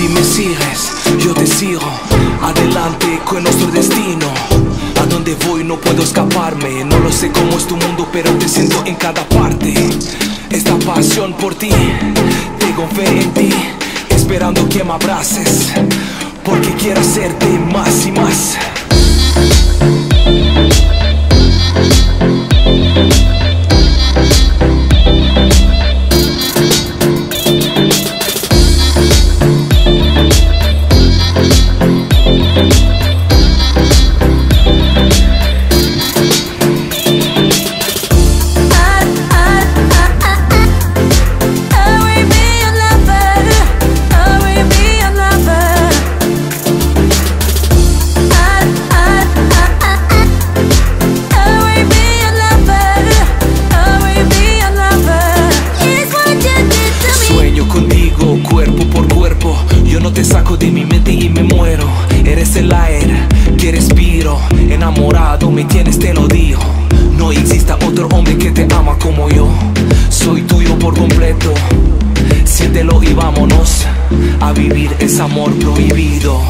Si me sigues, yo te sigo. Adelante con nuestro destino. A donde voy no puedo escaparme. No lo sé cómo es tu mundo, pero te siento en cada parte. Esta pasión por ti, tengo fe en ti, esperando que me abraces. Porque quiero hacerte más y más. Que te ama como yo. Soy tuyo por completo. Siéntelo y vámonos A vivir ese amor prohibido